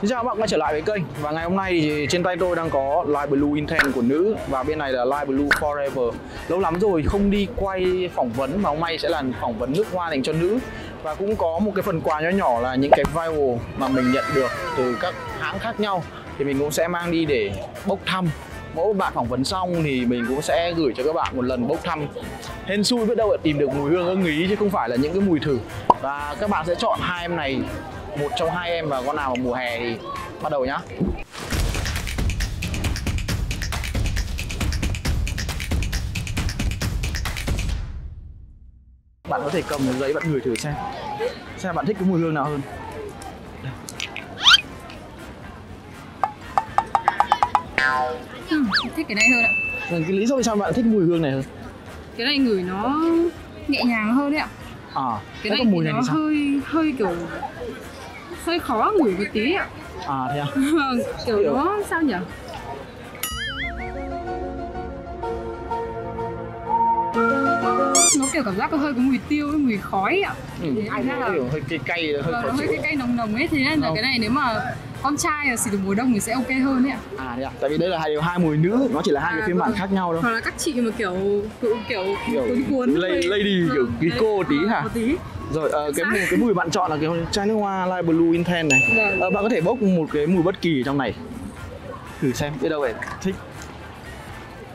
Xin chào các bạn, quay trở lại với kênh. Và ngày hôm nay thì trên tay tôi đang có Light Blue Intense của nữ. Và bên này là Light Blue Forever. Lâu lắm rồi không đi quay phỏng vấn, Mà hôm nay sẽ là phỏng vấn nước hoa dành cho nữ. Và cũng có một cái phần quà nhỏ nhỏ là những cái viral mà mình nhận được từ các hãng khác nhau. Thì mình cũng sẽ mang đi để bốc thăm. Mỗi bạn phỏng vấn xong thì mình cũng sẽ gửi cho các bạn một lần bốc thăm. Hên xui biết đâu lại tìm được mùi hương ưng ý, chứ không phải là những cái mùi thử. Và các bạn sẽ chọn hai em này một trong hai em và con nào vào mùa hè thì bắt đầu nhá. Bạn có thể cầm giấy bạn ngửi thử xem. Xem bạn thích cái mùi hương nào hơn. Ừ, thích cái này hơn ạ. Cái lý do vì sao bạn thích mùi hương này hơn? Cái này ngửi nó nhẹ nhàng hơn đấy ạ à Cái còn mùi này nó thì sao? hơi hơi kiểu hơi khó ngửi một tí ạ. À thế à Vâng, kiểu nó sao nhỉ? Nó kiểu cảm giác có hơi có mùi tiêu với mùi khói ạ. Ừ. Thì ra là hơi cay cay hơi vâng, khó hơi cái cây nồng nồng ấy thế nên là Không. cái này nếu mà con trai là xịt được mùa đông thì sẽ ok hơn đấy ạ. À thế à tại vì đây là hai hai mùi nữ nó chỉ là hai cái À, phiên bản vâng. khác nhau đâu hoặc là các chị mà kiểu kiểu kiểu Kiểu cuốn cuốn lady- vâng, kiểu đấy, cô tí vâng, hả? một tí. Rồi ờ, cái mùi cái mùi bạn chọn là cái chai nước hoa light blue intense này. Ờ, bạn có thể bốc một cái mùi bất kỳ trong này. Thử xem. Biết đâu để thích.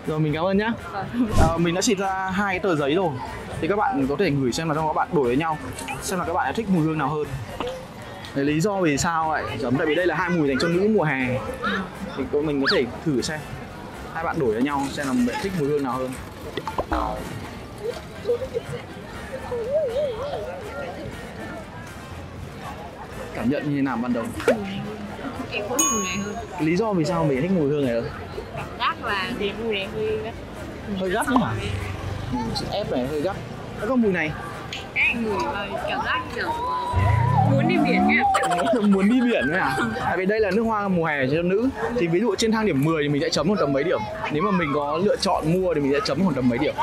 Rồi mình cảm ơn nhá. Ờ, mình đã xịt ra hai cái tờ giấy rồi. Thì các bạn có thể gửi xem là trong các bạn đổi với nhau xem là các bạn thích mùi hương nào hơn Đấy, lý do vì sao lại giống tại vì đây là hai mùi dành cho nữ mùa hè. Thì mình có thể thử xem. Hai bạn đổi cho nhau xem là bạn thích mùi hương nào hơn. Cảm nhận như thế nào ban đầu? Em thích mùi này hơn lý do vì sao mình thích mùi hương này hơn? Cảm giác là thì mùi này hơi gắt hơi gắt nữa hả? Ừ, ép này hơi gắt. Thế có mùi này. Cái mùi mà cảm giác kiểu muốn đi biển ấy muốn đi biển nữa à? Tại vì đây là nước hoa mùa hè cho nữ. Thì ví dụ trên thang điểm 10 thì mình sẽ chấm một tầm mấy điểm? Nếu mà mình có lựa chọn mua thì mình sẽ chấm một tầm mấy điểm?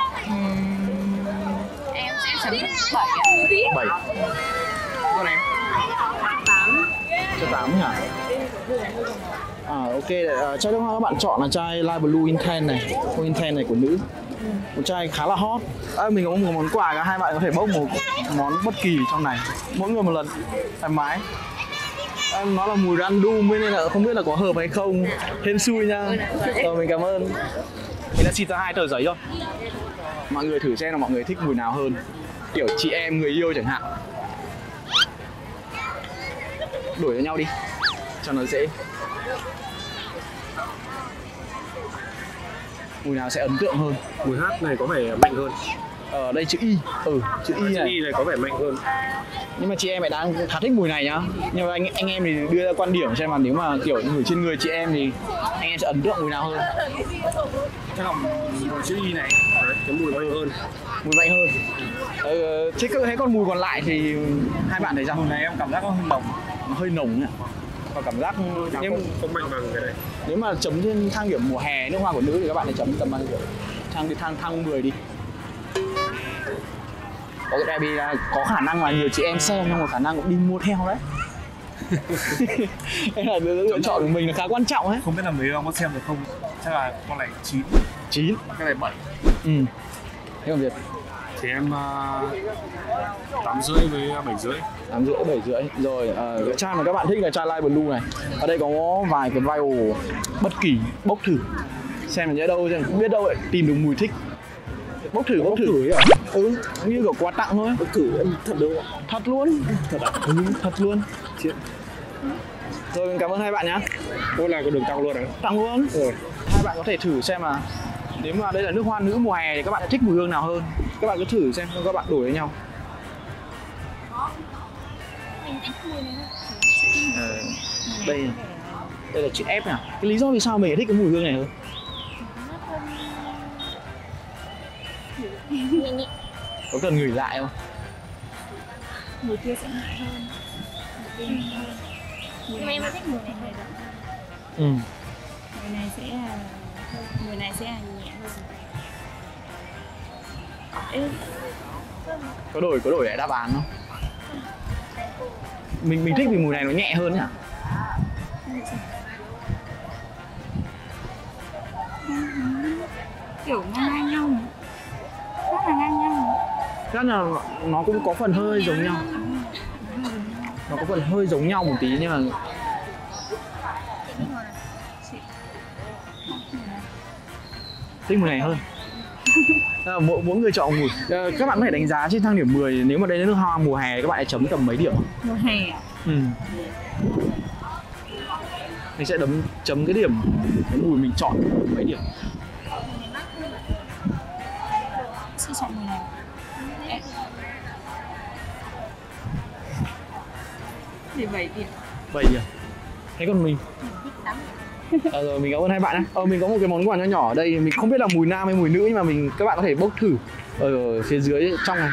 Em sẽ chấm bảy 7 con em. Tám. Cho 8 hả À ok, à, chai nước hoa các bạn chọn là chai Light Blue Intense này. Blue Intense này của nữ Ừ. Một chai khá là hot. À, Mình có một món quà cả hai bạn có thể bốc một món bất kỳ trong này. Mỗi người một lần, thoải mái. À, Nó là mùi random nên là không biết là có hợp hay không. Hên xui nha. Rồi mình cảm ơn. Mình đã xịt ra hai tờ giấy rồi. Mọi người thử xem là mọi người thích mùi nào hơn. Kiểu chị em, người yêu chẳng hạn. Đổi cho nhau đi. Cho nó dễ. Mùi nào sẽ ấn tượng hơn. Mùi hát này có vẻ mạnh hơn. Ở đây chữ Y. Ừ, chữ Y chữ này. Y này có vẻ mạnh hơn. Nhưng mà chị em lại đang khá thích mùi này nhá. Nhưng mà anh anh em thì đưa ra quan điểm xem là nếu mà kiểu ngửi trên người chị em thì anh em sẽ ấn tượng mùi nào hơn? Chắc là mùi chữ y này. Đấy, cái mùi mạnh hơn. Mùi mạnh hơn. Ờ, Thế cái- thế còn mùi còn lại thì hai bạn thấy sao? mùi này em cảm giác nó hơi nồng. Hơi nồng nhỉ Và cảm giác nếu, không, không mạnh bằng cái này nếu mà chấm trên thang điểm mùa hè nước hoa của nữ thì các bạn hãy chấm tầm bao nhiêu? Thang đi thang thang 10 đi. Có tại vì là có khả năng là nhiều chị em xem nhưng mà khả năng cũng đi mua theo đấy. Nên là lựa chọn của mình là khá quan trọng ấy không biết là mấy ông có xem được không? Chắc là con này 9 chín. Cái này 7 ừ. Thế còn việt thì em uh, 8 rưỡi với 7 rưỡi. Tám rưỡi bảy rưỡi. Rồi ờ, cái chai mà các bạn thích là chai light blue này. Ở đây có vài cái viral bất kỳ bốc thử. Xem là nhớ đâu xem không biết đâu lại tìm được mùi thích. Bốc thử bốc thử. ấy à? Ừ như kiểu quà tặng thôi. Bốc thử em thật đâu ạ? Thật luôn. Thật à ừ, thật luôn. Chuyện. rồi mình cảm ơn hai bạn nhá. Ôi là có đường tăng luôn đấy tặng luôn. Rồi. hai bạn có thể thử xem là nếu mà đây là nước hoa nữ mùa hè thì các bạn thích mùi hương nào hơn? Các bạn cứ thử xem các bạn đổi với nhau. Ờ, đây đây là chữ F nè cái lý do vì sao mình thích cái mùi hương này hơn? Có cần ngửi lại không? Mùi kia sẽ hơn. Nhưng mà thích mùi này hơn ừ. Mùi này sẽ là Mùi này sẽ là nhẹ hơn. Ê, có đổi có đổi lại đáp án không? Mình mình thích vì mùi này nó nhẹ hơn nhỉ? Kiểu ngang ngang nhau. Rất là ngang nhau. Chắc là nó cũng có phần hơi giống nhau. Nó có phần hơi giống nhau một tí nhưng mà thích mùi này hơn. À, mỗi, mỗi người chọn mùi à, các bạn có thể đánh giá trên thang điểm 10 nếu mà đây là nước hoa mùa hè các bạn hãy chấm tầm mấy điểm? Mùa hè à? ừ. mình sẽ đấm chấm cái điểm cái mùi mình chọn mấy điểm? Sẽ chọn mùi nào Thì 7 điểm. 7 điểm. Thế còn mình à, rồi mình cảm ơn hai bạn nhé ờ, mình có một cái món quà nhỏ nhỏ ở đây. Mình không biết là mùi nam hay mùi nữ nhưng mà mình các bạn có thể bốc thử. Ở phía dưới trong này.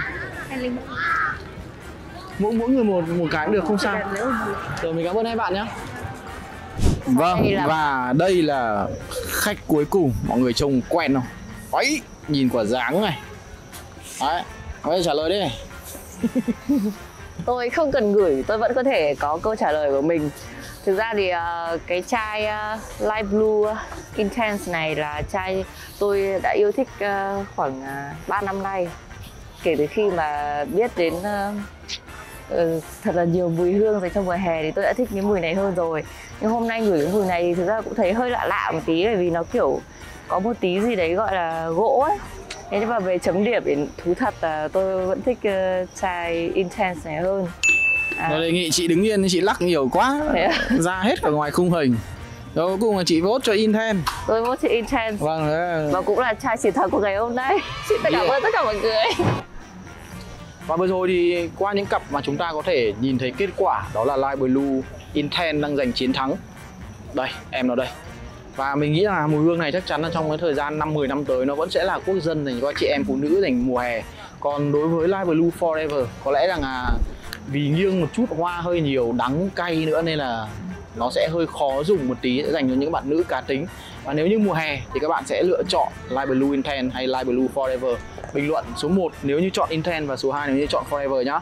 Mỗi mỗi người một một cái cũng được không sao. Rồi mình cảm ơn hai bạn nhé vâng Đây là- và đây là khách cuối cùng. Mọi người trông quen không? Ấy nhìn quả dáng này. Đấy bây giờ trả lời đi. Này tôi không cần gửi tôi vẫn có thể có câu trả lời của mình thực ra thì uh, cái chai uh, light blue ờ, intense này là chai tôi đã yêu thích uh, khoảng uh, 3 năm nay. Kể từ khi mà biết đến uh, uh, thật là nhiều mùi hương dành cho mùa hè thì tôi đã thích cái mùi này hơn rồi. Nhưng hôm nay ngửi cái mùi này thì thực ra cũng thấy hơi lạ lạ một tí bởi vì nó kiểu có một tí gì đấy gọi là gỗ ấy. Thế nhưng mà về chấm điểm thì thú thật là tôi vẫn thích uh, chai intense này hơn à, Rồi đề nghị chị đứng yên chị lắc nhiều quá à? ra hết ở ngoài khung hình rồi cuối cùng là chị vote cho Inten tôi vote cho intense vâng đấy. và cũng là chai chiến thắng của ngày hôm nay xin cảm Yeah. ơn tất cả mọi người Và vừa rồi thì qua những cặp mà chúng ta có thể nhìn thấy kết quả đó là Light Blue Inten đang giành chiến thắng. Đây, em nó đây. Và mình nghĩ là mùi hương này chắc chắn là trong cái thời gian 5-10 năm tới nó vẫn sẽ là quốc dân dành cho chị em phụ nữ dành mùa hè. Còn đối với Light Blue Forever có lẽ rằng là vì nghiêng một chút, hoa hơi nhiều, đắng, cay nữa nên là nó sẽ hơi khó dùng một tí, sẽ dành cho những bạn nữ cá tính. Và nếu như mùa hè thì các bạn sẽ lựa chọn Light Blue Intense hay Light Blue Forever. Bình luận số 1 nếu như chọn Intense và số 2 nếu như chọn Forever nhá.